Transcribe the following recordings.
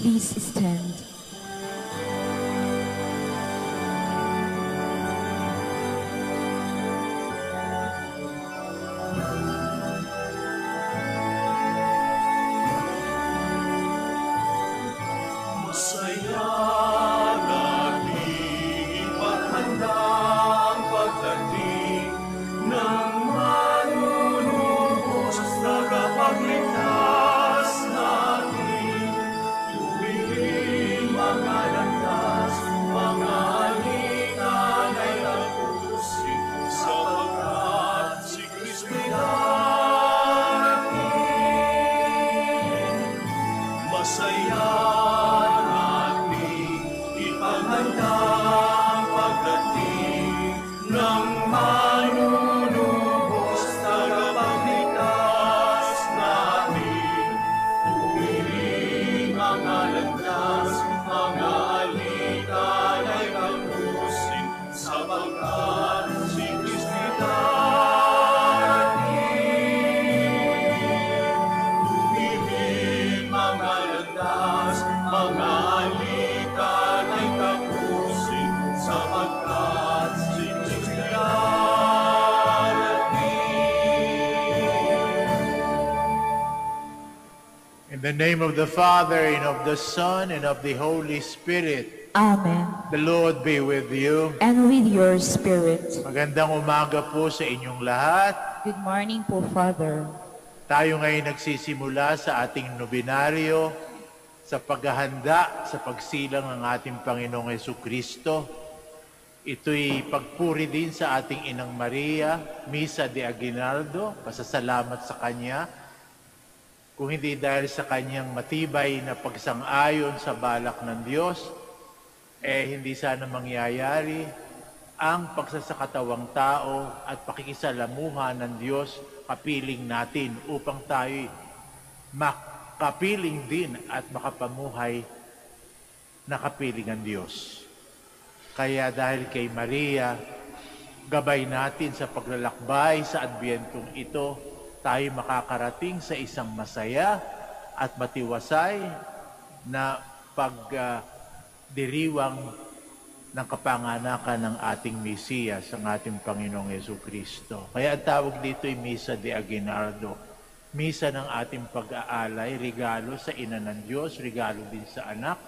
Please stand. Name of the Father, and of the Son, and of the Holy Spirit, Amen. the Lord be with you. And with your spirit. Magandang umaga po sa inyong lahat. Good morning po, Father. Tayo ngayon nagsisimula sa ating nobinaryo sa paghahanda sa pagsilang ng ating Panginoong Yesu Kristo. Ito'y pagpuri din sa ating Inang Maria, Misa de Aguinaldo, pasasalamat sa Kanya. Kung hindi dahil sa Kanyang matibay na pagsang-ayon sa balak ng Diyos, eh hindi sana mangyayari ang pagsasakatawang tao at pakikisalamuha ng Diyos kapiling natin upang tayo makapiling din at makapamuhay na kapiling ng Diyos. Kaya dahil kay Maria, gabay natin sa paglalakbay sa Adbiyentong ito, tayo makakarating sa isang masaya at matiwasay na pagdiriwang ng kapanganakan ng ating Mesiyas, ang ating Panginoong Yesu Kristo. Kaya ang tawag dito ay Misa de Aguinaldo. Misa ng ating pag-aalay, regalo sa ina ng Diyos, regalo din sa anak,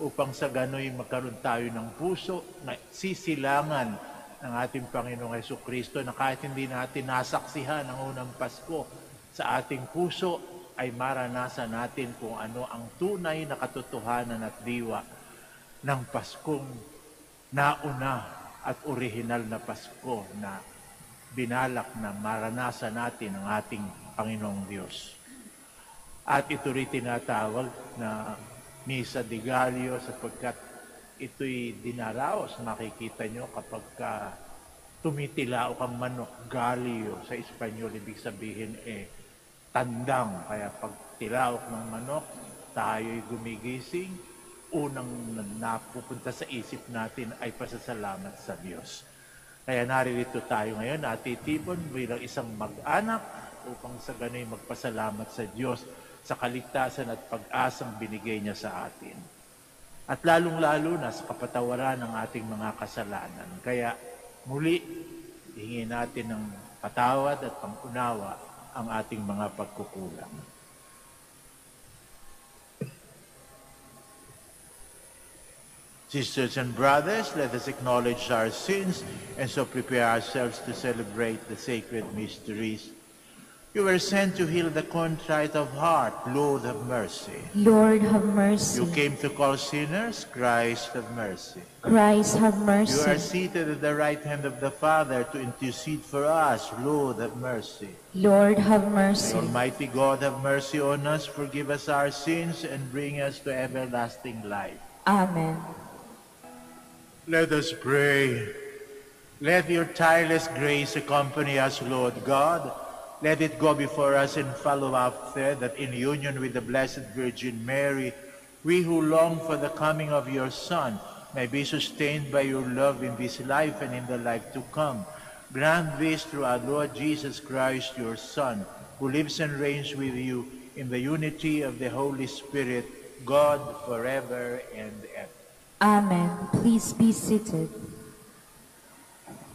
upang sa gano'y magkaroon tayo ng puso na sisilangan ng ating Panginoong Yesu Kristo na kahit hindi natin nasaksihan ang unang Pasko sa ating puso, ay maranasan natin kung ano ang tunay na katotohanan at diwa ng Paskong nauna at orihinal na Pasko na binalak na maranasan natin ang ating Panginoong Diyos. At ito rin tinatawag na Misa de Gallo sapagkat ito'y dinaraos. Makikita nyo kapag ka tumitilao kang manok, galio sa Espanyol, ibig sabihin eh, tandang. Kaya pag tilaok ng manok, tayo'y gumigising, unang napupunta sa isip natin ay pasasalamat sa Diyos. Kaya naririto tayo ngayon, natitipon bilang isang mag-anak upang sa gano'y magpasalamat sa Diyos sa kaligtasan at pag-asang binigay niya sa atin. At lalong-lalo na sa kapatawaran ng ating mga kasalanan. Kaya muli, hingin natin ng patawad at pangunawa ang ating mga pagkukulang. Sisters and brothers, let us acknowledge our sins and so prepare ourselves to celebrate the sacred mysteries. You were sent to heal the contrite of heart. Lord, have mercy. Lord, have mercy. You came to call sinners. Christ, have mercy. Christ, have mercy. You are seated at the right hand of the Father to intercede for us. Lord, have mercy. Lord, have May mercy. Almighty God have mercy on us, forgive us our sins, and bring us to everlasting life. Amen. Let us pray. Let your tireless grace accompany us, Lord God. Let it go before us and follow after, that in union with the Blessed Virgin Mary, we who long for the coming of your Son may be sustained by your love in this life and in the life to come. Grant this through our Lord Jesus Christ, your Son, who lives and reigns with you in the unity of the Holy Spirit, God forever and ever. Amen. Please be seated.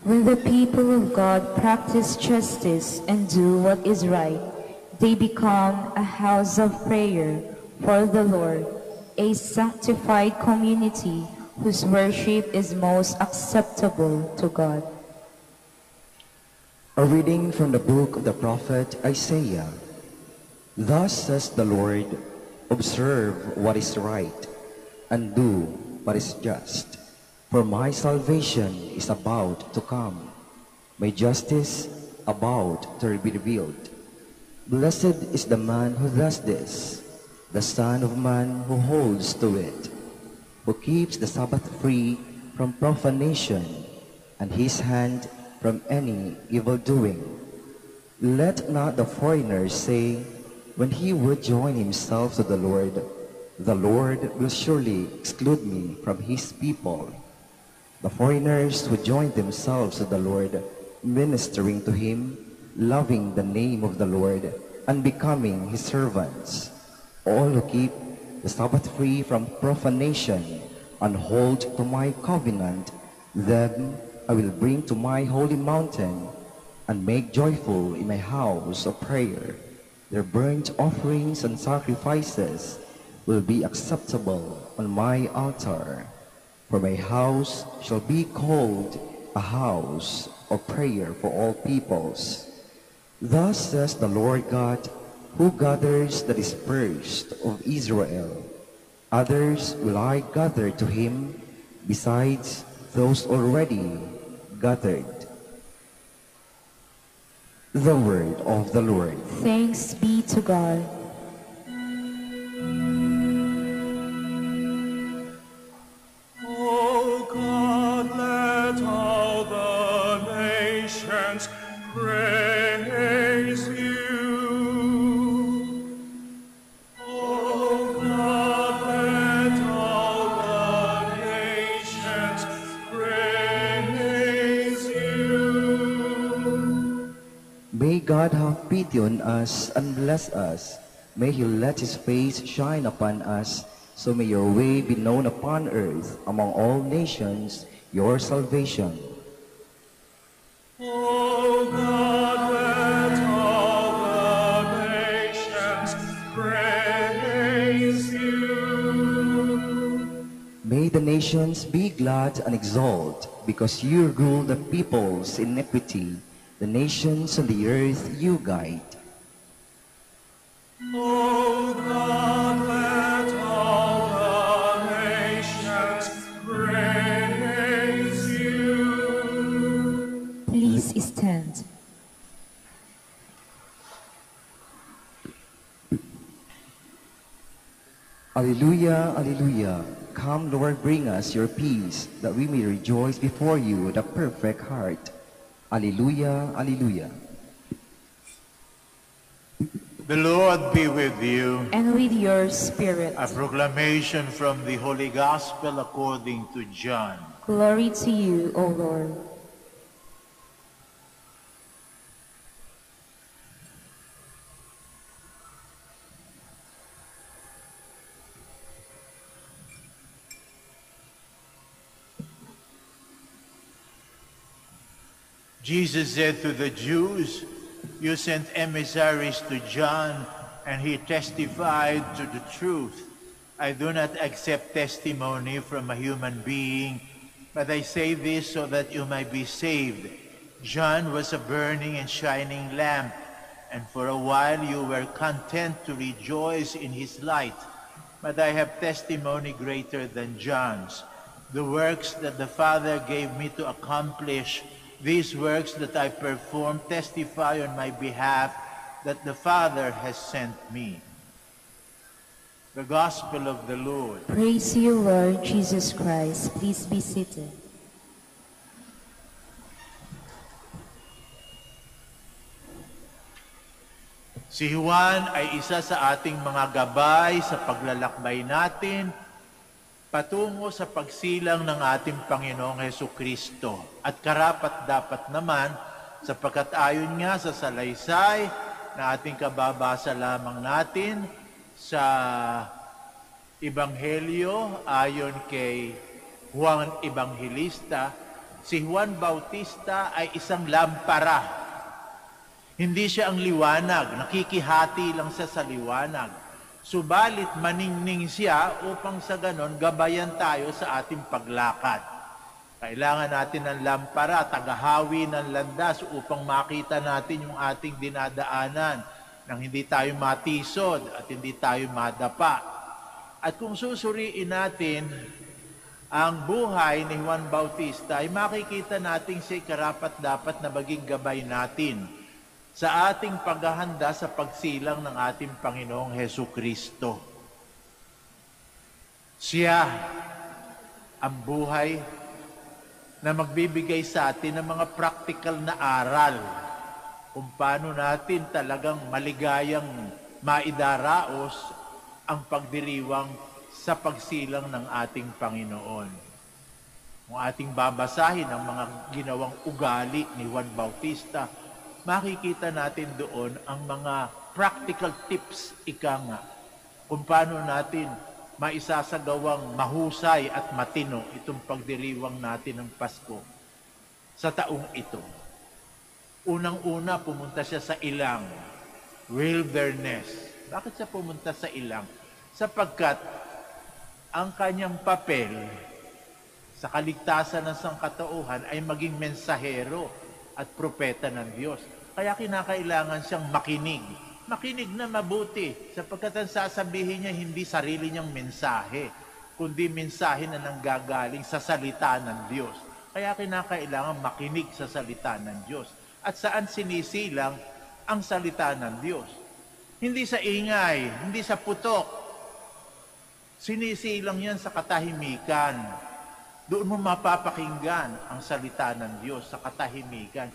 When the people of God practice justice and do what is right, they become a house of prayer for the Lord, a sanctified community whose worship is most acceptable to God. A reading from the book of the prophet Isaiah. Thus says the Lord, Observe what is right, and do what is just. For my salvation is about to come, my justice about to be revealed. Blessed is the man who does this, the Son of Man who holds to it, who keeps the Sabbath free from profanation, and his hand from any evil doing. Let not the foreigner say, when he would join himself to the Lord, the Lord will surely exclude me from his people. The foreigners who join themselves to the Lord, ministering to him, loving the name of the Lord, and becoming his servants. All who keep the Sabbath free from profanation and hold to my covenant, them I will bring to my holy mountain and make joyful in my house of prayer. Their burnt offerings and sacrifices will be acceptable on my altar. For my house shall be called a house of prayer for all peoples. Thus says the Lord God, who gathers the dispersed of Israel. Others will I gather to him, besides those already gathered. The word of the Lord. Thanks be to God. God have pity on us and bless us. May he let his face shine upon us, so may your way be known upon earth among all nations, your salvation. O God, let all the nations praise you. May the nations be glad and exult, because you rule the peoples in equity, the nations on the earth you guide. O God, let all the nations praise you. Please stand. Alleluia, Alleluia. Come, Lord, bring us your peace, that we may rejoice before you with a perfect heart. Alleluia, Alleluia. The Lord be with you. And with your spirit. A proclamation from the Holy Gospel according to John. Glory to you, O Lord. Jesus said to the Jews, You sent emissaries to John, and he testified to the truth. I do not accept testimony from a human being, but I say this so that you might be saved. John was a burning and shining lamp, and for a while you were content to rejoice in his light. But I have testimony greater than John's. The works that the Father gave me to accomplish, these works that I perform testify on my behalf that the Father has sent me. The Gospel of the Lord. Praise you, Lord Jesus Christ. Please be seated. Si Juan ay isa sa ating mga gabay sa paglalakbay natin patungo sa pagsilang ng ating Panginoong Heso Kristo. At karapat dapat naman, sapagkat ayon nga sa salaysay na ating kababasa lamang natin sa Ebanghelyo ayon kay Juan Evangelista, si Juan Bautista ay isang lampara. Hindi siya ang liwanag, nakikihati lang siya sa liwanag. Subalit maningning siya upang sa ganon gabayan tayo sa ating paglakad. Kailangan natin ng lampara, tagahawi ng landas upang makita natin yung ating dinadaanan nang hindi tayo matisod at hindi tayo madapa. At kung susuriin natin ang buhay ni Juan Bautista, ay makikita natin siya karapat dapat na maging gabay natin sa ating paghahanda sa pagsilang ng ating Panginoong Heso Kristo. Siya ang buhay na magbibigay sa atin ng mga practical na aral kung paano natin talagang maligayang maidaraos ang pagdiriwang sa pagsilang ng ating Panginoon. Kung ating babasahin ang mga ginawang ugali ni Juan Bautista, makikita natin doon ang mga practical tips, ika nga, kung paano natin maisasagawang mahusay at matino itong pagdiriwang natin ng Pasko sa taong ito. Unang-una, pumunta siya sa ilang, wilderness. Bakit siya pumunta sa ilang? Sapagkat ang kanyang papel sa kaligtasan ng sangkatauhan ay maging mensahero at propeta ng Diyos. Kaya kinakailangan siyang makinig. Makinig na mabuti sapagkat ang sasabihin niya hindi sarili niyang mensahe, kundi mensahe na nanggagaling sa salita ng Diyos. Kaya kinakailangan makinig sa salita ng Diyos. At saan sinisilang ang salita ng Diyos? Hindi sa ingay, hindi sa putok. Sinisilang yan sa katahimikan. Doon mo mapapakinggan ang salita ng Diyos sa katahimikan.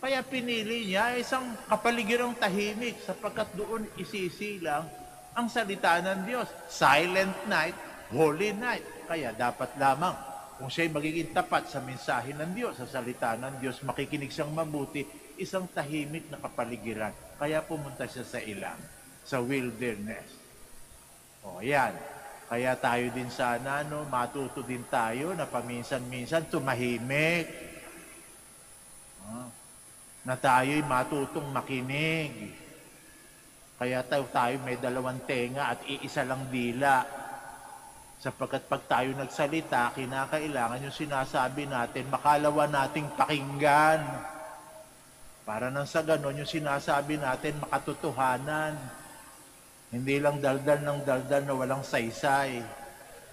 Kaya pinili niya isang kapaligirang tahimik sapagkat doon isisilang ang salita ng Diyos. Silent night, holy night. Kaya dapat lamang kung siya'y magiging tapat sa mensahe ng Diyos, sa salita ng Diyos, makikinig siyang mabuti, isang tahimik na kapaligiran. Kaya pumunta siya sa ilang, sa wilderness. O, yan. Kaya tayo din sana, no, matuto din tayo na paminsan-minsan tumahimik. Ah, na tayo'y matutong makinig. Kaya tayo, tayo may dalawang tenga at iisa lang dila. Sapagkat pag tayo nagsalita, kinakailangan yung sinasabi natin, makalawa nating pakinggan. Para nang sa ganon, yung sinasabi natin, makatotohanan. Hindi lang daldal ng daldal na walang saysay.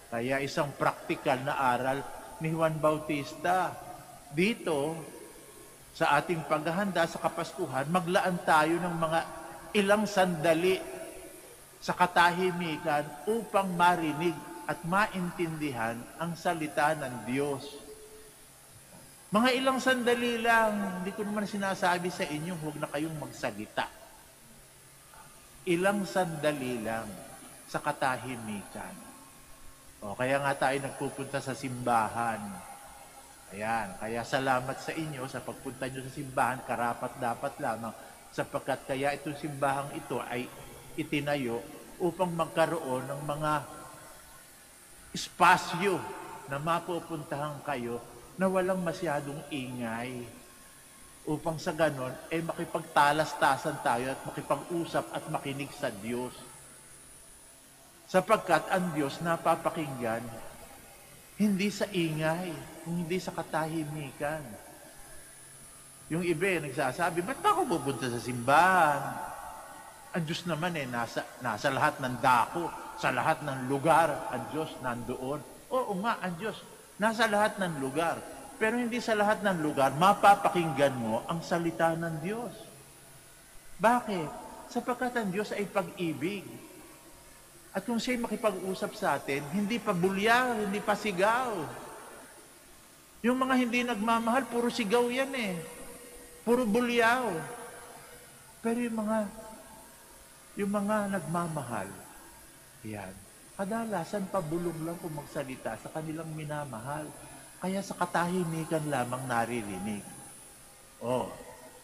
Kaya isang praktikal na aral ni Juan Bautista. Dito, sa ating paghahanda sa Kapaskuhan, maglaan tayo ng mga ilang sandali sa katahimikan upang marinig at maintindihan ang salita ng Diyos. Mga ilang sandali lang, hindi ko naman sinasabi sa inyo, huwag na kayong magsalita. Ilang sandali lang sa katahimikan. O, kaya nga tayo nagpupunta sa simbahan. Ayan, kaya salamat sa inyo sa pagpunta nyo sa simbahan, karapat dapat lamang, sapagkat kaya itong simbahang ito ay itinayo upang magkaroon ng mga espasyo na mapupuntahan kayo na walang masyadong ingay upang sa ganon, eh makipagtalas-tasan tayo at makipag-usap at makinig sa Diyos. Sapagkat ang Diyos napapakinggan hindi sa ingay, hindi sa katahimikan. Yung iba eh, nagsasabi, ba't ba ako pupunta sa simbahan? Ang Diyos naman eh, nasa, nasa lahat ng dako, sa lahat ng lugar, ang Diyos nandoon. Oo nga, ang Diyos, nasa lahat ng lugar. Pero hindi sa lahat ng lugar, mapapakinggan mo ang salita ng Diyos. Bakit? Sapagkat ang Diyos ay pag-ibig. At kung siya'y makipag-usap sa atin, hindi pa bulya, hindi pa sigaw. Yung mga hindi nagmamahal, puro sigaw yan eh. Puro bulyaw. Pero yung mga, yung mga nagmamahal, yan, kadalasan pabulong lang kung magsalita sa kanilang minamahal. Kaya sa katahimikan lamang naririnig. Oh,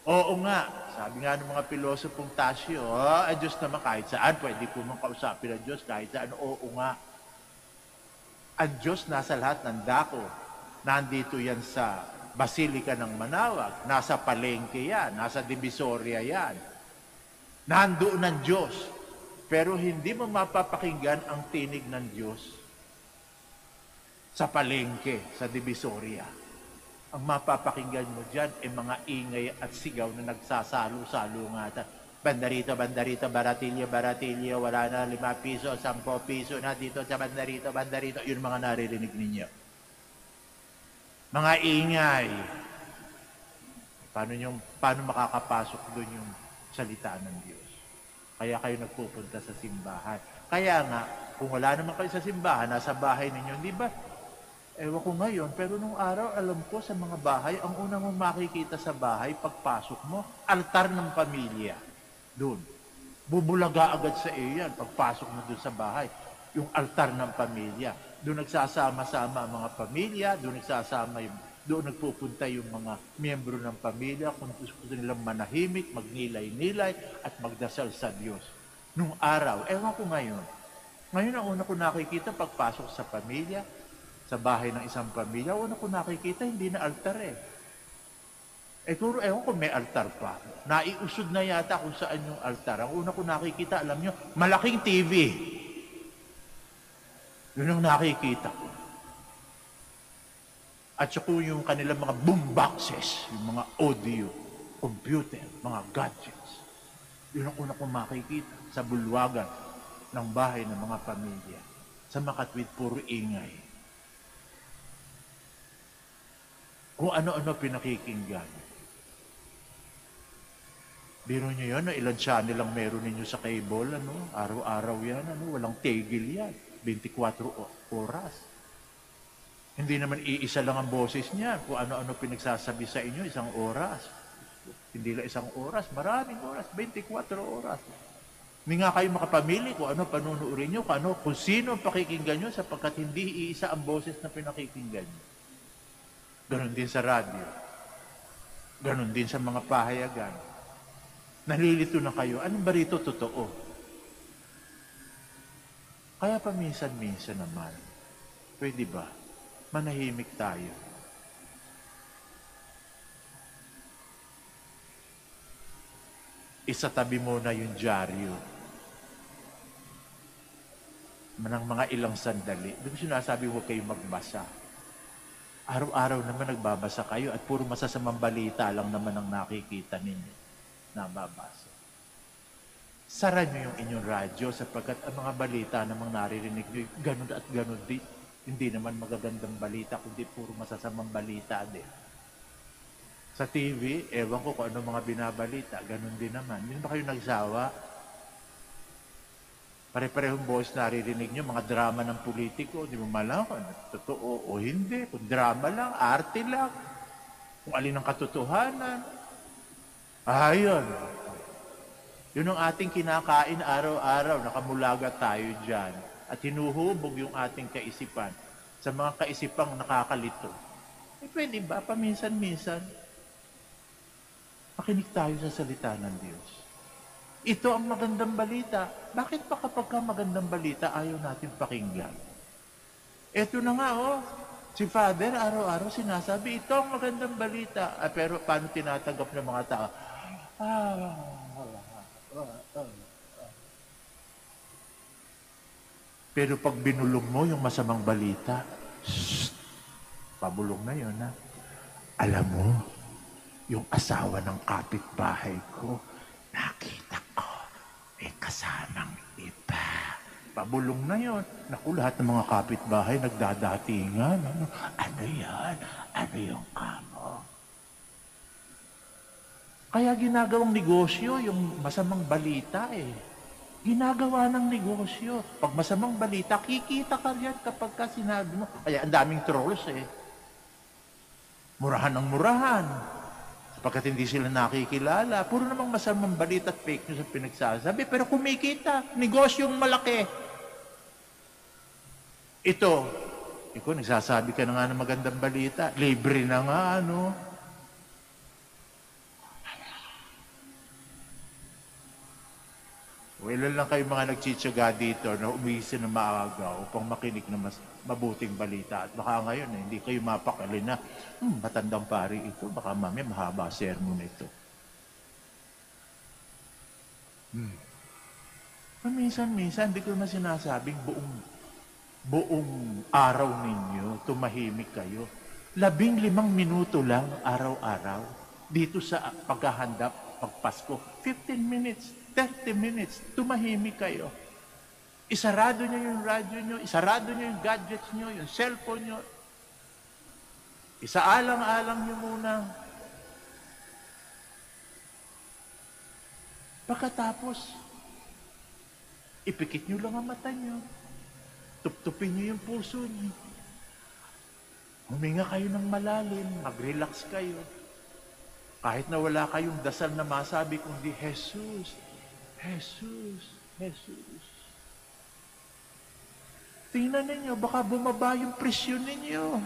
oo nga. Sabi nga ng mga pilosopong Tasyo, oh, ang Diyos naman kahit saan, pwede ko mong kausapin ang Diyos kahit saan. Oo nga. Ang Diyos nasa lahat ng dako. Nandito yan sa Basilika ng Manawag, nasa Palengke yan, nasa Divisoria yan. Nandoon ang Diyos. Pero hindi mo mapapakinggan ang tinig ng Diyos sa Palengke, sa Divisoria. Ang mapapakinggan mo dyan ay mga ingay at sigaw na nagsasalo-salungatan. Bandarito, bandarito, baratilyo, baratilyo, wala na, lima piso, sampo piso na dito sa bandarito, bandarito. Yun mga naririnig ninyo. Mga ingay. Paano, yung, paano makakapasok doon yung salita ng Diyos? Kaya kayo nagpupunta sa simbahan. Kaya nga, kung wala naman kayo sa simbahan, nasa bahay ninyo, di ba? Ewan ko ngayon, pero nung araw, alam ko sa mga bahay, ang una mong makikita sa bahay, pagpasok mo, altar ng pamilya. Doon. Bubulaga agad sa iyo yan, pagpasok mo doon sa bahay. Yung altar ng pamilya. Doon nagsasama-sama ang mga pamilya, doon nagsasama yung, doon nagpupunta yung mga miyembro ng pamilya kung gusto nilang manahimik, magnilay-nilay, at magdasal sa Diyos. Nung araw, ewan ko ngayon. Ngayon ang una ko nakikita pagpasok sa pamilya, sa bahay ng isang pamilya, una ko nakikita, hindi na altar eh. Eh kuro, ewan ko, may altar pa. Naiusod na yata kung saan yung altar. Ang una ko nakikita, alam nyo, malaking TV. Yun ang nakikita ko. At saka yung kanilang mga boomboxes, yung mga audio, computer, mga gadgets. Yun ang una kong makikita sa bulwagan ng bahay ng mga pamilya. Sa makatwid, puro ingay. Kung ano-ano pinakikinggan. Biro nyo yan, ilan channel lang meron ninyo sa cable, ano? Araw-araw yan, ano? Walang tigil yan. 24 o- oras. Hindi naman iisa lang ang boses niya. Kung ano-ano pinagsasabi sa inyo, isang oras. Hindi lang isang oras, maraming oras, 24 oras. Hindi nga kayo makapamili kung ano panunuorin nyo, kung, ano, kung sino ang pakikinggan nyo sapagkat hindi iisa ang boses na pinakikinggan nyo. Ganon din sa radyo. Ganon din sa mga pahayagan. Nalilito na kayo. Anong ba rito totoo? Kaya paminsan-minsan naman, pwede ba, manahimik tayo. Isatabi mo na yung dyaryo. Manang mga ilang sandali. Di ba sinasabi huwag kayo magbasa? Araw-araw naman nagbabasa kayo at puro masasamang balita lang naman ang nakikita ninyo na babasa. Sara nyo yung inyong radyo sapagkat ang mga balita namang naririnig nyo, ganun at ganun din. Hindi naman magagandang balita, kundi puro masasamang balita din. Sa TV, ewan ko kung ano mga binabalita, ganun din naman. Hindi ba kayo nagsawa? Pare-parehong boss naririnig nyo, mga drama ng politiko, di mo malam kung totoo o hindi, kung drama lang, arte lang, kung alin ang katotohanan. Ayun. Yun ang ating kinakain araw-araw, nakamulaga tayo dyan. At hinuhubog yung ating kaisipan sa mga kaisipang nakakalito. Eh pwede ba, paminsan-minsan, makinig tayo sa salita ng Diyos. Ito ang magandang balita. Bakit pa kapag ka magandang balita, ayaw natin pakinggan? Ito na nga, oh. Si Father, araw-araw sinasabi, ito ang magandang balita. Ah, pero paano tinatanggap ng mga tao? Ah, Pero pag binulong mo yung masamang balita, shh, pabulong na yun, ha? Alam mo, yung asawa ng kapitbahay ko, nakita ko, may kasamang iba. Pabulong na yon. Naku, lahat ng mga kapitbahay nagdadatingan. Ano, ano yan? Ano yung kamo? Kaya ginagawang negosyo yung masamang balita eh. Ginagawa ng negosyo. Pag masamang balita, kikita ka riyan kapag ka sinabi mo. Kaya ang daming trolls eh. Murahan ng murahan. Sapagkat hindi sila nakikilala. Puro namang masamang balita at fake news ang pinagsasabi. Pero kumikita. Negosyong malaki. Ito, ikaw nagsasabi ka na nga ng magandang balita. Libre na nga, ano. Ilan lang kayo mga nagtsitsaga dito na umisin na maaga upang makinig na mas mabuting balita. At baka ngayon, eh, hindi kayo mapakali na, hmm, matandang pari ito, baka mamaya mahaba sermon ito. Hmm. Minsan-minsan, hindi ko naman sinasabing buong, buong araw ninyo, tumahimik kayo. Labing limang minuto lang araw-araw dito sa paghahanda pagpasko. 15 minutes, 30 minutes, tumahimik kayo. Isarado nyo yung radyo nyo, isarado nyo yung gadgets nyo, yung cellphone nyo. Isaalang-alang nyo muna. Pagkatapos, ipikit nyo lang ang mata nyo. Tuptupin nyo yung puso nyo. Huminga kayo ng malalim, mag-relax kayo. Kahit na wala kayong dasal na masabi, kundi Jesus, Jesus, Jesus. Tingnan ninyo, baka bumaba yung presyon ninyo.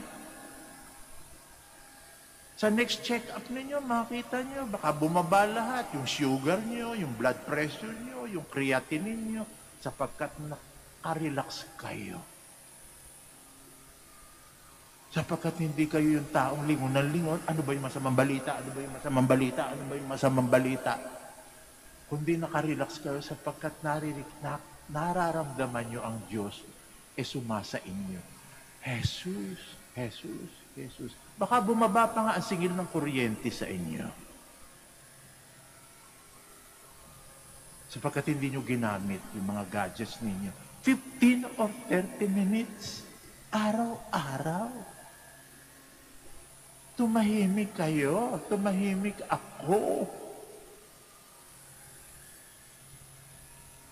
Sa next check-up ninyo, makita nyo, baka bumaba lahat. Yung sugar nyo, yung blood pressure nyo, yung creatinine ninyo, sapagkat nakarelax kayo. Sapagkat hindi kayo yung taong lingon ng lingon, ano ba yung masamang balita? Ano ba yung masamang balita? Ano ba yung masamang balita? Kundi nakarelax kayo sapagkat narinig, na, nararamdaman nyo ang Diyos e sumasa inyo. Jesus, Jesus, Jesus. Baka bumaba pa nga ang singil ng kuryente sa inyo. Sapagkat hindi nyo ginamit yung mga gadgets ninyo. 15 or 30 minutes. Araw-araw. Tumahimik kayo. Tumahimik ako.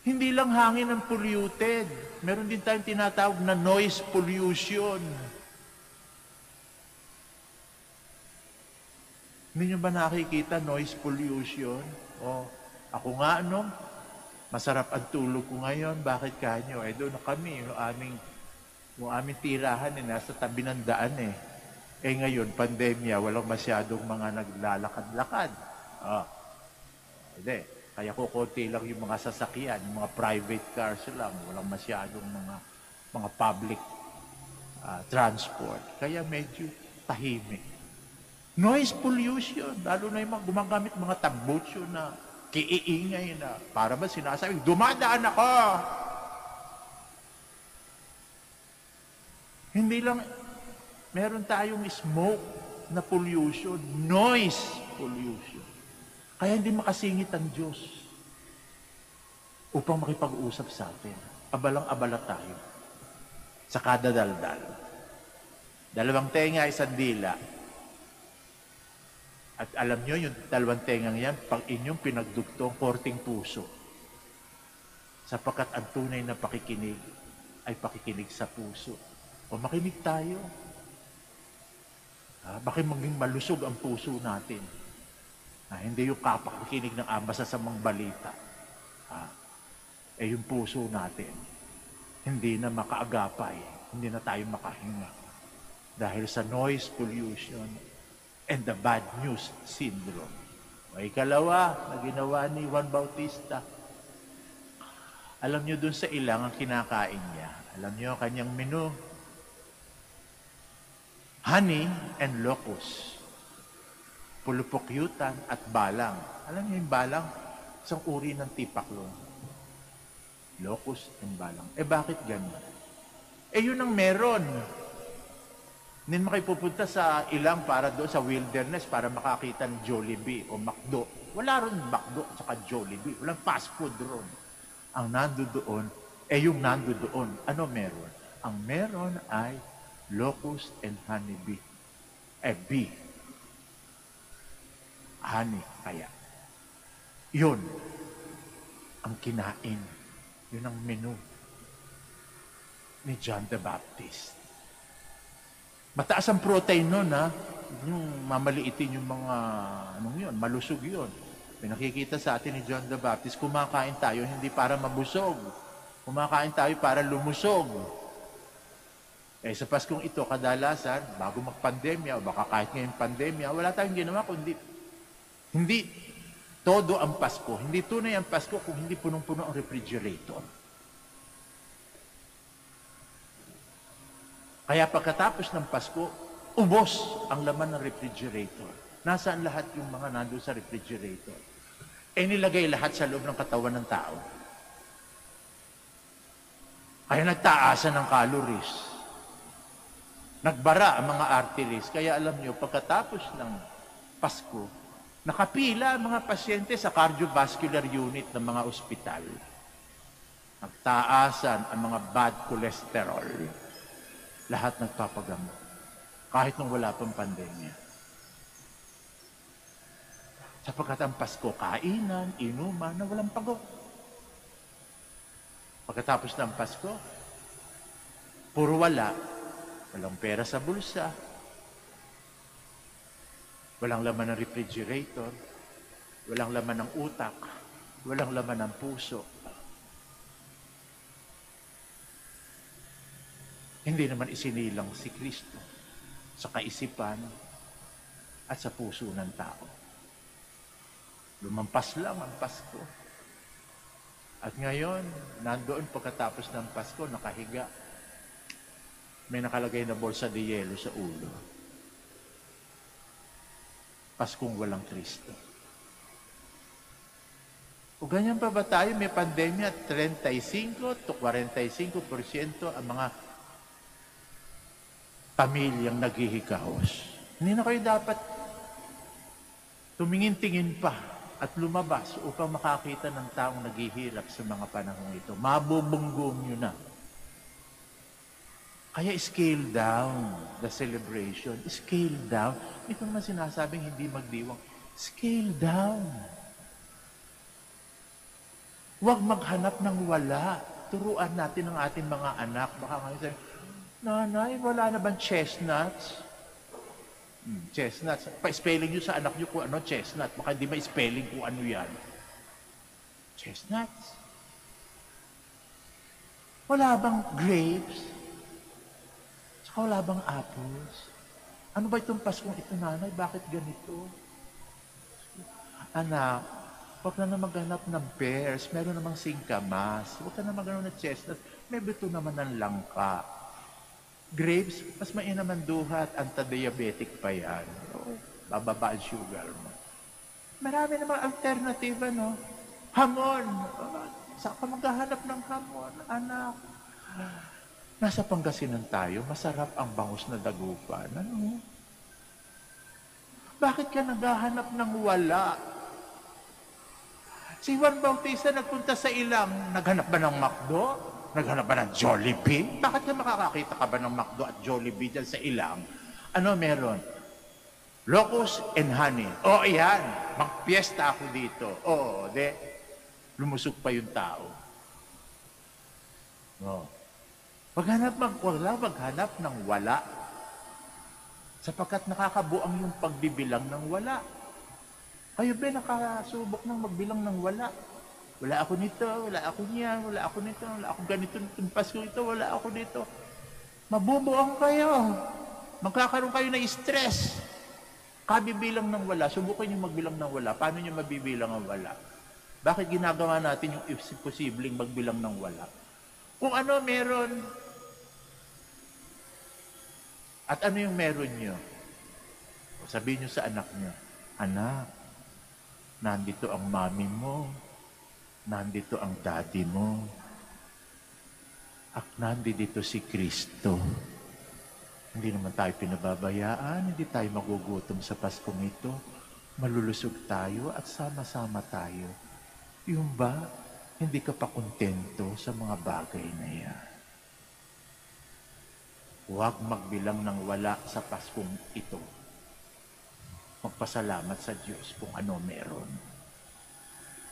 Hindi lang hangin ang polluted. Meron din tayong tinatawag na noise pollution. Hindi nyo ba nakikita noise pollution? O, ako nga, no? Masarap ang tulog ko ngayon. Bakit kanyo? Eh, doon kami. Yung aming, yung aming tirahan, eh, nasa tabi ng daan, eh. Eh, ngayon, pandemya, walang masyadong mga naglalakad-lakad. Ah, hindi. Kaya kukunti lang yung mga sasakyan, yung mga private cars lang. Walang masyadong mga, mga public ah, transport. Kaya medyo tahimik. Noise pollution, lalo na yung mga gumagamit mga tambutso na kiiingay na para ba sinasabi, dumadaan ako! Hindi lang, meron tayong smoke na pollution, noise pollution. Kaya hindi makasingit ang Diyos upang makipag-usap sa atin. Abalang-abala tayo sa kada daldal. Dalawang tenga, isang dila. At alam nyo, yung dalawang tengang yan, pag inyong pinagdugtong, korting puso. Sapagkat ang tunay na pakikinig ay pakikinig sa puso. O makinig tayo. Ah, bakit maging malusog ang puso natin? Ah, hindi yung kapakikinig ng ah, masasamang balita. Ah, eh yung puso natin, hindi na makaagapay, hindi na tayo makahinga. Dahil sa noise pollution and the bad news syndrome. O ikalawa na ginawa ni Juan Bautista, alam nyo dun sa ilang ang kinakain niya. Alam nyo ang kanyang menu. Honey and locust. Pulupukyutan at balang. Alam niyo yung balang? Isang uri ng tipaklong. Locust and balang. Eh bakit ganun? Eh yun ang meron. Hindi mo kayo pupunta sa ilang para doon sa wilderness para makakita ng Jollibee o McDo. Wala ron McDo at saka Jollibee. Walang fast food ron. Ang nando doon, eh yung nando doon, ano meron? Ang meron ay locust and honeybee. Eh, bee. Honey, kaya. Yun ang kinain. Yun ang menu ni John the Baptist. Mataas ang protein nun, ha? Yung mamaliitin yung mga, anong yun, malusog yun. Pinakikita sa atin ni John the Baptist, kumakain tayo hindi para mabusog. Kumakain tayo para lumusog. Eh sa Paskong ito, kadalasan, bago magpandemya, o baka kahit ngayon pandemya, wala tayong ginawa kundi hindi Todo ang Pasko. Hindi tunay ang Pasko kung hindi punong-puno ang refrigerator. Kaya pagkatapos ng Pasko, ubos ang laman ng refrigerator. Nasaan lahat yung mga nandun sa refrigerator? Eh nilagay lahat sa loob ng katawan ng tao. Kaya nagtaasan ng calories. Nagbara ang mga arteries. Kaya alam nyo, pagkatapos ng Pasko, nakapila ang mga pasyente sa cardiovascular unit ng mga ospital. Nagtaasan ang mga bad cholesterol. Lahat nagpapagamot. Kahit nung wala pang pandemya. Sapagkat ang Pasko, kainan, inuman na walang pagod. Pagkatapos ng Pasko, puro wala. Walang pera sa bulsa. Walang laman ng refrigerator. Walang laman ng utak. Walang laman ng puso. Hindi naman isinilang si Kristo sa kaisipan at sa puso ng tao. Lumampas lang ang Pasko. At ngayon, nandoon pagkatapos ng Pasko, nakahiga. May nakalagay na bolsa de yelo sa ulo. Paskong walang Kristo. O ganyan pa ba tayo, may pandemya, 35 to 45% ang mga pamilyang naghihikahos. Hindi na kayo dapat tumingin-tingin pa at lumabas upang makakita ng taong naghihirap sa mga panahon ito. Mabubunggong nyo na. Kaya scale down the celebration. Scale down. Ito naman sinasabing hindi magdiwang. Scale down. Huwag maghanap ng wala. Turuan natin ang ating mga anak. Baka ngayon sabi, Nanay, wala na bang chestnuts? Hmm, chestnuts. Pa-spelling nyo sa anak nyo kung ano chestnut. Baka hindi ma-spelling kung ano yan. Chestnuts. Wala bang grapes? Wala bang apples? Ano ba itong Paskong ito, nanay? Bakit ganito? Anak, huwag na na maghanap ng pears. Meron namang singkamas. Huwag ka na maghanap ng chestnut. May buto naman ng langka. Grapes, mas mainam ang duha at anti-diabetic pa yan. Oo, bababa ang sugar mo. Marami namang alternative, ano? Hamon. Saan ka maghahanap ng hamon, anak? Nasa Pangasinan tayo, masarap ang bangus na dagupan. Ano? Bakit ka naghahanap ng wala? Si Juan Bautista nagpunta sa ilang, naghanap ba ng McDo? Naghanap ba ng Jollibee? Bakit ka makakakita ka ba ng McDo at Jollibee dyan sa ilang? Ano meron? Locust and honey. O, oh, yan. Magpiesta ako dito. Oo, de. Lumusog pa yung tao. No. Maghanap mag wala, maghanap ng wala. Sapagkat nakakabuang yung pagbibilang ng wala. Kayo ba nakasubok ng magbilang ng wala? Wala ako nito, wala ako niyan, wala ako nito, wala ako ganito nitong Pasko ito, wala ako dito. Mabubuang kayo. Magkakaroon kayo ng stress. Kabibilang ng wala, subukan niyo magbilang ng wala. Paano niyo mabibilang ang wala? Bakit ginagawa natin yung posibleng magbilang ng wala? Kung ano meron, at ano yung meron niyo? Sabihin niyo sa anak niyo, Anak, nandito ang mami mo, nandito ang daddy mo, at nandito si Kristo. Hindi naman tayo pinababayaan, hindi tayo magugutom sa Paskong ito. Malulusog tayo at sama-sama tayo. Yung ba, hindi ka pa kontento sa mga bagay na yan. Huwag magbilang ng wala sa Paskong ito. Magpasalamat sa Diyos kung ano meron.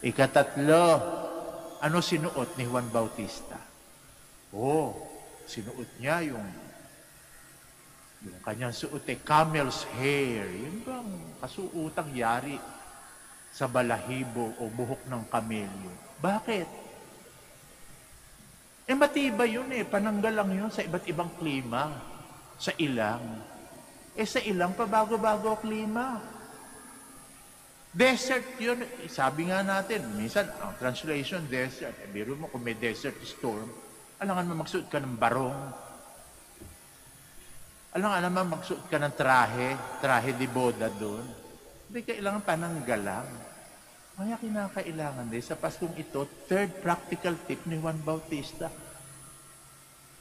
Ikatatlo, ano sinuot ni Juan Bautista? Oh, sinuot niya yung yung kanyang suot ay camel's hair. Yun bang kasuutang yari sa balahibo o buhok ng kamelyo. Bakit? Eh matibay yun eh. Pananggal lang yun sa iba't ibang klima. Sa ilang. Eh sa ilang pa bago-bago klima. Desert yun. Sabi nga natin, minsan, ang translation, desert. Eh, biro mo, kung may desert storm, alangan mo magsuot ka ng barong. Alangan naman magsuot ka ng trahe, trahe di boda doon. Hindi kailangan pananggalang. Kaya kinakailangan din sa Paskong ito, third practical tip ni Juan Bautista.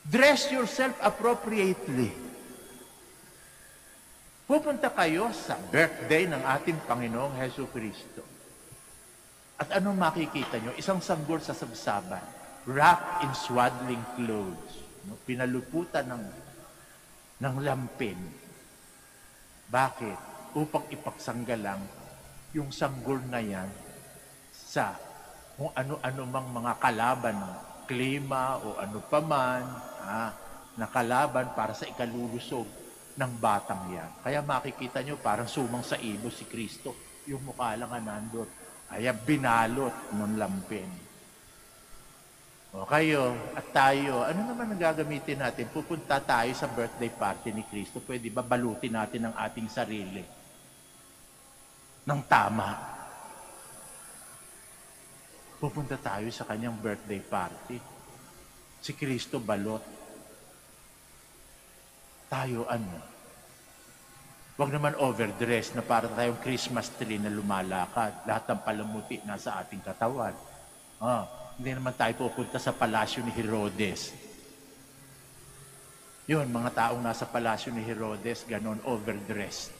Dress yourself appropriately. Pupunta kayo sa birthday ng ating Panginoong Heso Kristo. At anong makikita nyo? Isang sanggol sa sabsaban, wrapped in swaddling clothes. No? Pinaluputan ng, ng lampin. Bakit? Upang ipaksanggalang yung sanggol na yan sa kung ano-ano mang mga kalaban klima o ano paman ah, na kalaban para sa ikalulusog ng batang yan. Kaya makikita nyo parang sumang sa ibo si Kristo. Yung mukha lang nga nandun. Kaya binalot ng lampin. O kayo at tayo, ano naman ang gagamitin natin? Pupunta tayo sa birthday party ni Kristo. Pwede ba balutin natin ang ating sarili? Ng tama. Pupunta tayo sa kanyang birthday party. Si Kristo balot tayo ano. Huwag naman overdress na para tayong Christmas tree na lumalakad. Lahat ng palamuti nasa ating katawan. Ah, hindi naman tayo pupunta sa palasyo ni Herodes. Yun, mga taong nasa palasyo ni Herodes, ganon overdressed.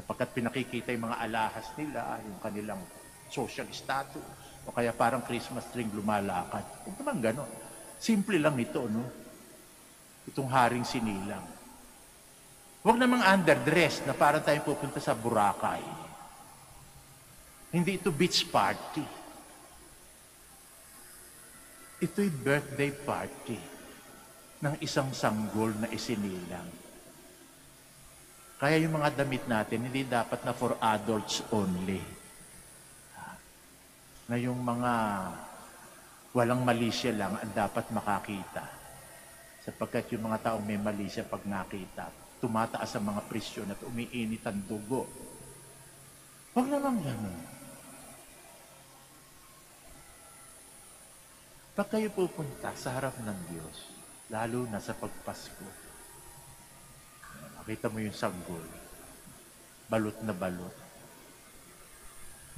Sapagkat pinakikita yung mga alahas nila, yung kanilang social status, o kaya parang Christmas tree lumalakad. Huwag naman ganon. Simple lang ito, no? itong haring sinilang. Huwag namang underdress na para tayo pupunta sa Boracay. Hindi ito beach party. Ito'y birthday party ng isang sanggol na isinilang. Kaya yung mga damit natin, hindi dapat na for adults only. Na yung mga walang malisya lang ang dapat makakita sapagkat yung mga taong may mali siya pag nakita, tumataas ang mga presyon at umiinit ang dugo. Huwag naman ganun. Pag kayo pupunta sa harap ng Diyos, lalo na sa pagpasko, makita mo yung sanggol, balot na balot.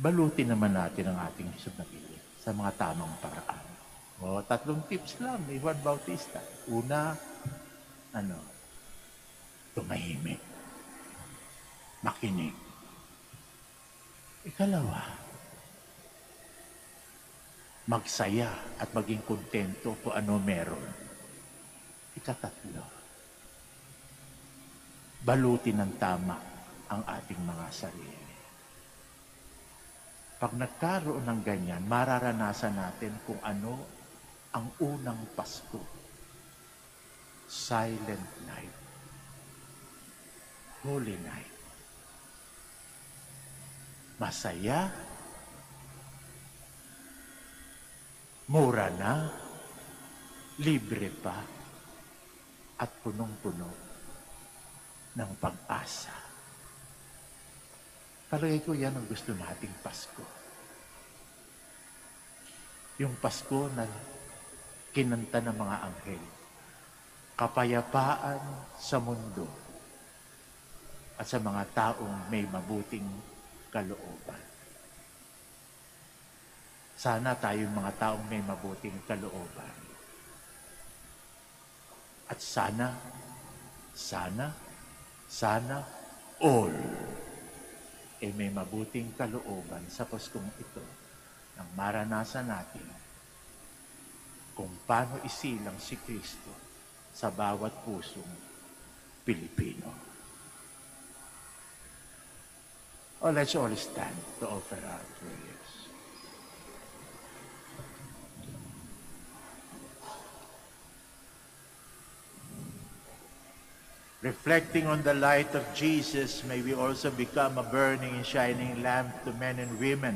Balutin naman natin ang ating sarili sa mga tamang paraan. O, tatlong tips lang ni Juan Bautista. Una, ano, tumahimik. Makinig. Ikalawa, magsaya at maging kontento kung ano meron. Ikatatlo, balutin ng tama ang ating mga sarili. Pag nagkaroon ng ganyan, mararanasan natin kung ano ang unang Pasko. Silent night. Holy night. Masaya. Mura na. Libre pa. At punong-puno ng pag-asa. Palagay ko yan ang gusto nating Pasko. Yung Pasko na kinanta ng mga anghel. Kapayapaan sa mundo at sa mga taong may mabuting kalooban. Sana tayong mga taong may mabuting kalooban. At sana, sana, sana all ay may mabuting kalooban sa Paskong ito nang maranasan natin kung paano isilang si Kristo sa bawat pusong Pilipino. Oh, let's all stand to offer our prayers. Reflecting on the light of Jesus, may we also become a burning and shining lamp to men and women,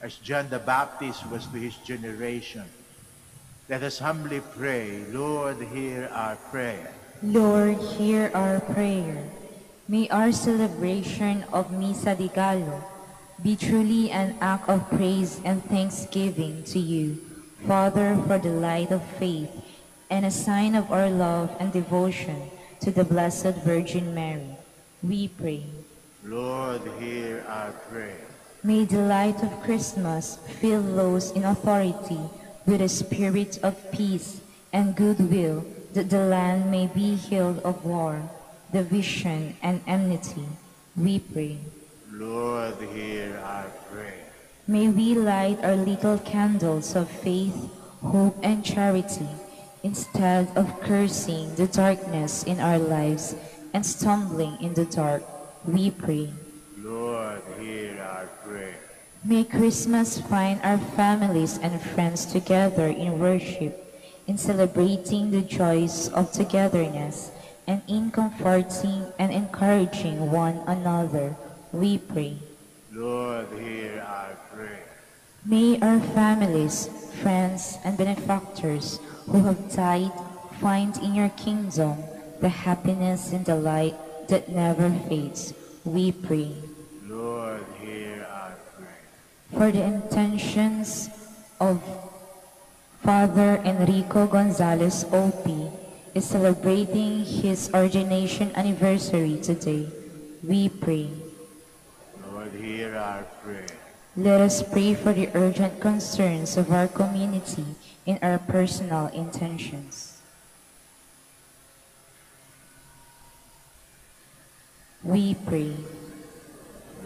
as John the Baptist was to his generation. Let us humbly pray, Lord, hear our prayer. Lord, hear our prayer. May our celebration of Misa de Gallo be truly an act of praise and thanksgiving to you, Father, for the light of faith and a sign of our love and devotion to the Blessed Virgin Mary. We pray. Lord, hear our prayer. May the light of Christmas fill those in authority with a spirit of peace and goodwill, that the land may be healed of war, division, and enmity. We pray. Lord, hear our prayer. May we light our little candles of faith, hope, and charity, instead of cursing the darkness in our lives and stumbling in the dark. We pray. Lord, hear our prayer. May Christmas find our families and friends together in worship, in celebrating the joys of togetherness, and in comforting and encouraging one another. We pray. Lord, hear our prayer. May our families, friends, and benefactors who have died find in your kingdom the happiness and delight that never fades. We pray. Lord, hear our prayer. For the intentions of Father Enrico Gonzalez OP is celebrating his ordination anniversary today. We pray. Lord, hear our prayer. Let us pray for the urgent concerns of our community in our personal intentions. We pray.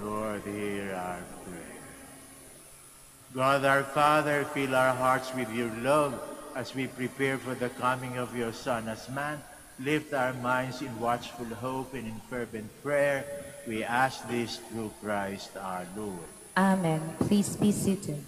Lord, hear our prayer. God our Father, fill our hearts with your love as we prepare for the coming of your Son as man. Lift our minds in watchful hope and in fervent prayer. We ask this through Christ our Lord. Amen. Please be seated.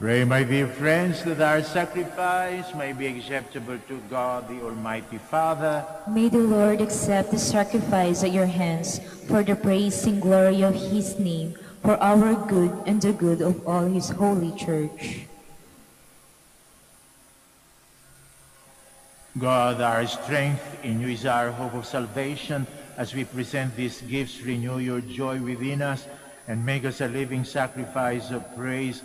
Pray, my dear friends, that our sacrifice may be acceptable to God, the Almighty Father. May the Lord accept the sacrifice at your hands for the praise and glory of his name, for our good and the good of all his holy church. God, our strength, in you is our hope of salvation. As we present these gifts, renew your joy within us and make us a living sacrifice of praise.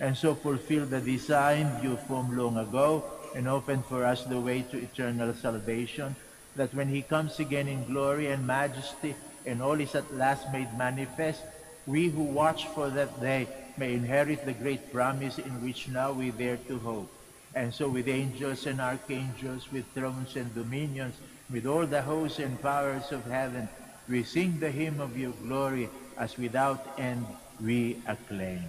and so fulfill the design you formed long ago, and open for us the way to eternal salvation, that when he comes again in glory and majesty, and all is at last made manifest, we who watch for that day may inherit the great promise in which now we dare to hope. And so with angels and archangels, with thrones and dominions, with all the hosts and powers of heaven, we sing the hymn of your glory as without end we acclaim.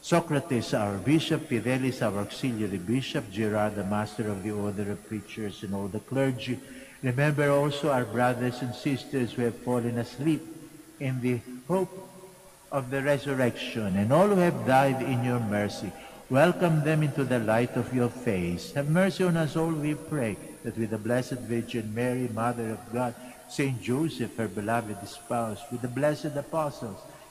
Socrates, our bishop, Fidelis, our auxiliary bishop, Gerard, the master of the order of preachers, and all the clergy. Remember also our brothers and sisters who have fallen asleep in the hope of the resurrection, and all who have died in your mercy. Welcome them into the light of your face. Have mercy on us all, we pray, that with the Blessed Virgin Mary, Mother of God, Saint Joseph, her beloved spouse, with the blessed apostles,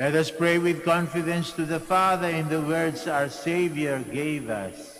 Let us pray with confidence to the Father in the words our Savior gave us.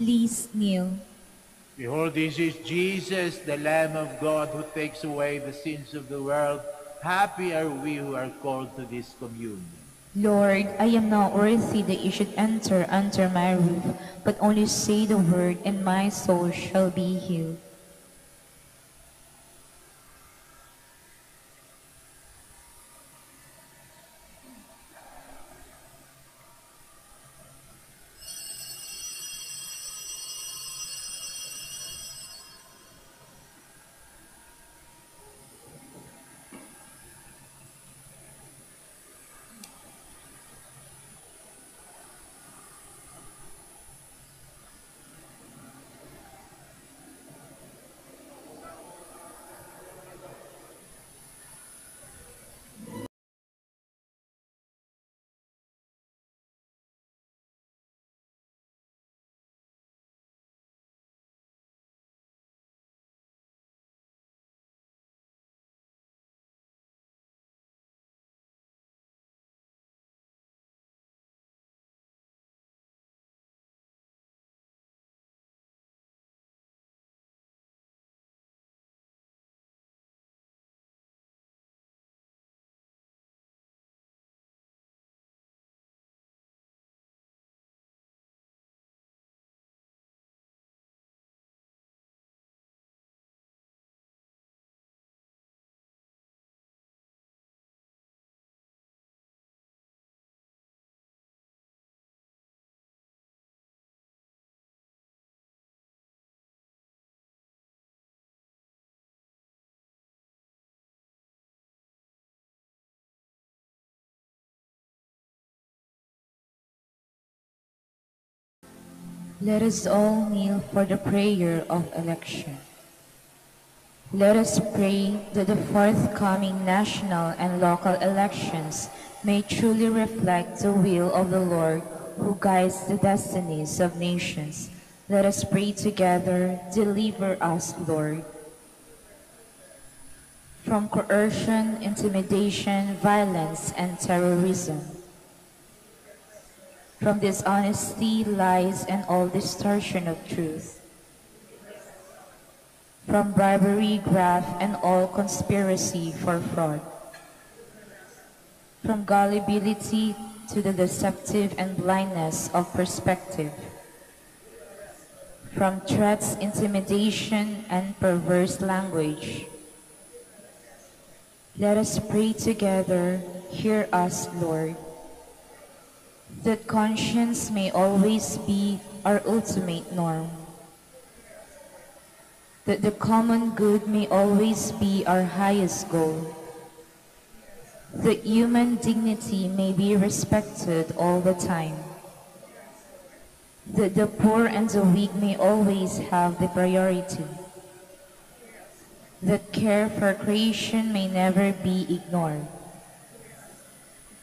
Please kneel. Behold, this is Jesus, the Lamb of God, who takes away the sins of the world. Happy are we who are called to this communion. Lord, I am not worthy that you should enter under my roof, but only say the word, and my soul shall be healed. Let us all kneel for the prayer of election. Let us pray that the forthcoming national and local elections may truly reflect the will of the Lord who guides the destinies of nations. Let us pray together, deliver us, Lord. From coercion, intimidation, violence, and terrorism from dishonesty, lies, and all distortion of truth, from bribery, graft, and all conspiracy for fraud, from gullibility to the deceptive and blindness of perspective, from threats, intimidation, and perverse language. Let us pray together, hear us, Lord that conscience may always be our ultimate norm, that the common good may always be our highest goal, that human dignity may be respected all the time, that the poor and the weak may always have the priority, that care for creation may never be ignored,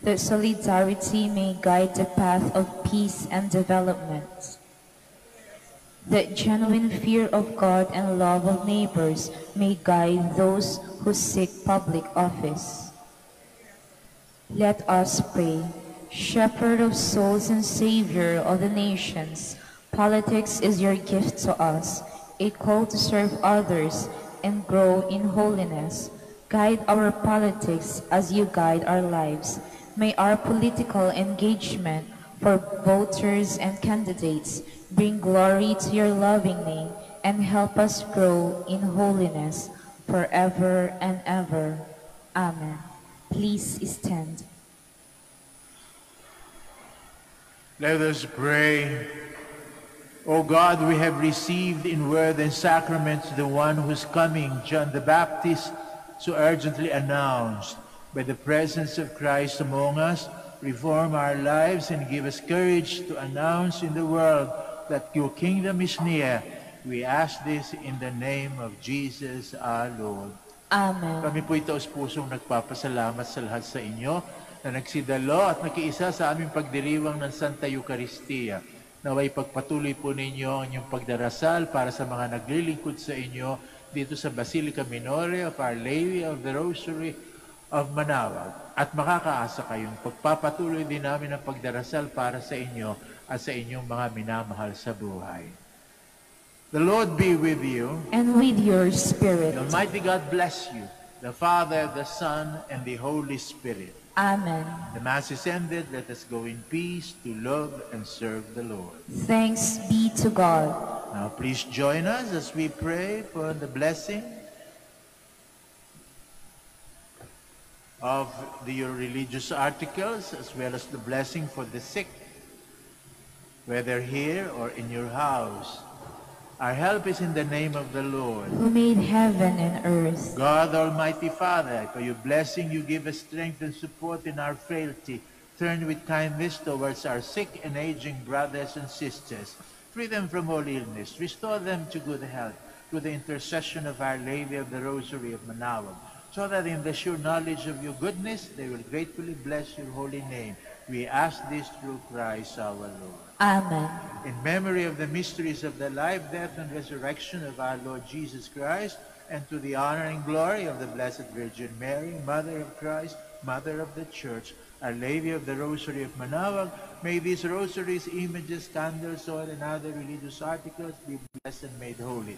that solidarity may guide the path of peace and development. That genuine fear of God and love of neighbors may guide those who seek public office. Let us pray. Shepherd of souls and Savior of the nations, politics is your gift to us, a call to serve others and grow in holiness. Guide our politics as you guide our lives. May our political engagement for voters and candidates bring glory to your loving name and help us grow in holiness forever and ever. Amen. Please stand. Let us pray. O God, we have received in word and sacraments the one whose coming John the Baptist so urgently announced. By the presence of Christ among us, reform our lives and give us courage to announce in the world that your kingdom is near. We ask this in the name of Jesus our Lord. Amen. Kami po ito pusong nagpapasalamat sa lahat sa inyo na nagsidalo at nakiisa sa aming pagdiriwang ng Santa Eucharistia. Naway pagpatuloy po ninyo ang inyong pagdarasal para sa mga naglilingkod sa inyo dito sa Basilica Minore of Our Lady of the Rosary of Manawag at makakaasa kayong pagpapatuloy din namin ang pagdarasal para sa inyo at sa inyong mga minamahal sa buhay. The Lord be with you. and with your spirit. The Almighty God bless you, the Father, the Son, and the Holy Spirit. Amen. The Mass is ended. Let us go in peace to love and serve the Lord. Thanks be to God. Now please join us as we pray for the blessing of the your religious articles as well as the blessing for the sick, whether here or in your house. Our help is in the name of the Lord. who made heaven and earth. God Almighty Father, for your blessing you give us strength and support in our frailty. Turn with kindness towards our sick and aging brothers and sisters. Free them from all illness. Restore them to good health through the intercession of Our Lady of the Rosary of Manawag, so that in the sure knowledge of your goodness they will gratefully bless your holy name. We ask this through Christ our Lord. Amen. In memory of the mysteries of the life, death, and resurrection of our Lord Jesus Christ, and to the honor and glory of the Blessed Virgin Mary, Mother of Christ, Mother of the Church, Our Lady of the Rosary of Manawag, may these rosaries, images, candles, oil, and other religious articles be blessed and made holy.